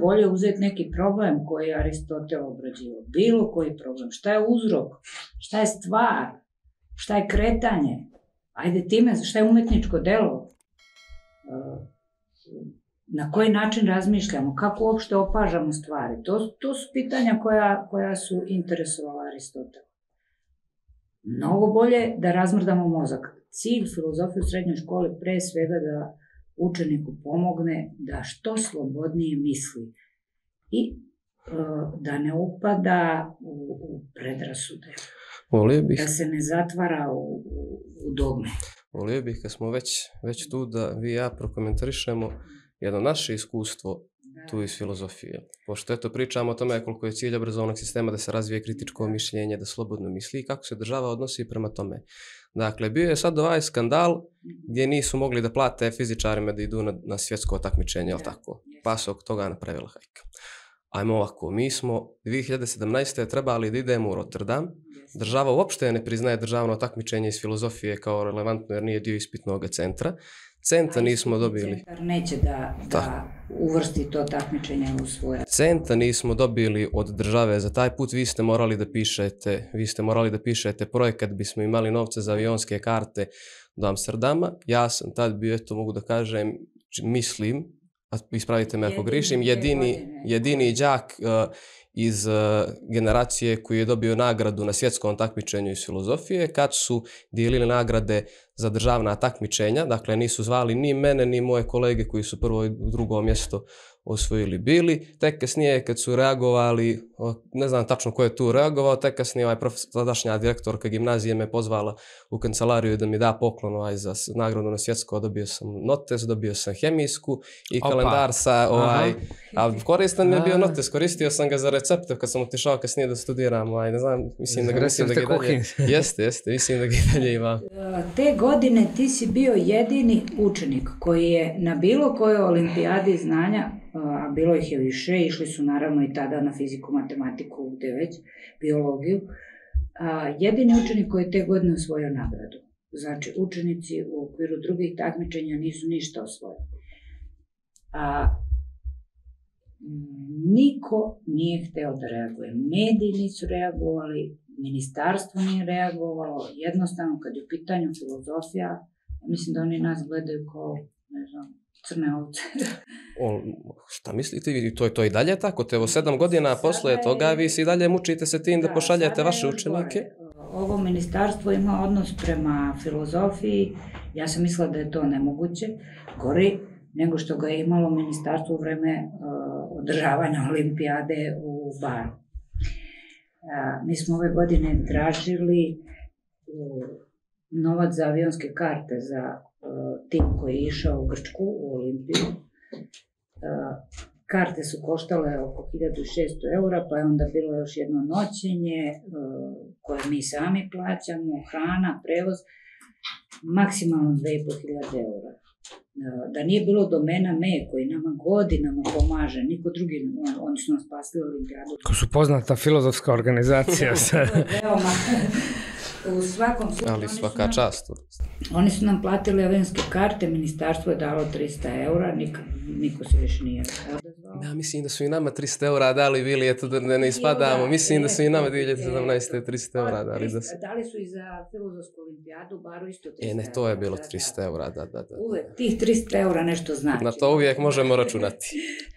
bolje uzeti neki problem koji je Aristotel obrađivao. Bilo koji problem. Šta je uzrok? Šta je stvar? Šta je kretanje? Ajde time, šta je umetničko delo? E, na koji način razmišljamo? Kako uopšte opažamo stvari? To, to su pitanja koja, koja su interesovala Aristotel. Mnogo bolje da razmrdamo mozak. Cilj filozofije u srednjoj školi pre svega da učeniku pomogne da što slobodnije misli i uh, da ne upada u, u predrasude. Volio bih. Da se ne zatvara u, u, dogme. Volio bih kad smo već, već tu da vi i ja prokomentarišemo jedno naše iskustvo. Tu iz filozofije. Pošto eto pričamo o tome koliko je cilj obrazovnog sistema da se razvije kritičko da. mišljenje, da slobodno misli i kako se država odnosi prema tome. Dakle, bio je sad ovaj skandal gdje nisu mogli da plate fizičarima da idu na, na svjetsko takmičenje, jel tako? Pa se oko toga napravila hajka. Ajmo ovako, mi smo 2017. trebali da idemo u Rotterdam. Država uopšte ne priznaje državno takmičenje iz filozofije kao relevantno jer nije dio ispitnog centra. Centa nismo dobili. Centar neće da, da uvrsti to takmičenje u svoje. Centa nismo dobili od države za taj put. Vi ste morali da pišete, vi ste morali da pišete projekat, bismo imali novce za avionske karte do Amsterdama. Ja sam tad bio, eto mogu da kažem, mislim, ispravite me ako grišim, jedini, jedini đak uh, iz uh, generacije koji je dobio nagradu na svjetskom takmičenju iz filozofije, kad su dijelili nagrade za državna takmičenja, dakle nisu zvali ni mene ni moje kolege koji su prvo i drugo mjesto osvojili bili. Tek kasnije kad su reagovali, ne znam tačno ko je tu reagovao, tek kasnije ovaj tadašnja direktorka gimnazije me pozvala u kancelariju da mi da poklon ovaj za nagradu na svjetsko, dobio sam notes, dobio sam hemijsku i Opa. kalendar sa ovaj, a koristan mi je bio notes, koristio sam ga za recepte kad sam otišao kasnije da studiram, ovaj, ne znam, mislim da ga, mislim da ga dalje, jeste, jeste, mislim da ga dalje ima. Te godine ti si bio jedini učenik koji je na bilo kojoj olimpijadi znanja a bilo ih je više, išli su naravno i tada na fiziku, matematiku, gde već, biologiju. A, jedini učenik koji je te godine osvojio nagradu. Znači, učenici u okviru drugih takmičenja nisu ništa osvojili. A, niko nije hteo da reaguje. Mediji nisu reagovali, ministarstvo nije reagovalo, jednostavno kad je u pitanju filozofija, mislim da oni nas gledaju kao, ne znam, crne ovce. O, šta mislite vi? To je to i dalje tako? Te evo sedam godina sada posle je, toga vi se i dalje mučite se tim da, da pošaljete vaše učenike? Ovo ministarstvo ima odnos prema filozofiji. Ja sam mislila da je to nemoguće. Gori nego što ga je imalo ministarstvo u vreme uh, održavanja olimpijade u Baru. Uh, mi smo ove godine tražili uh, novac za avionske karte za tim koji je išao u Grčku, u Olimpiju. Karte su koštale oko 1600 eura, pa je onda bilo još jedno noćenje koje mi sami plaćamo, hrana, prevoz, maksimalno 2500 eura. Da nije bilo domena me koji nama godinama pomaže, niko drugi, oni su nas spasili olimpijadu. Ko su poznata filozofska organizacija. Veoma U svakom slučaju... Ali svaka nam, čast. Oni su nam platili avijanske karte, ministarstvo je dalo 300 eura, nik, niko se više nije odazvao. Ja mislim da su i nama 300 eura dali, bili, eto da ne, ne ispadamo. Da, mislim da su i nama 2017. 300 eura dali. Da su... Dali su i za filozofsku olimpijadu, baru isto 300 E, ne, to je bilo 300 eura, da, da, da. Uvek, tih 300 eura nešto znači. Na to uvijek možemo računati.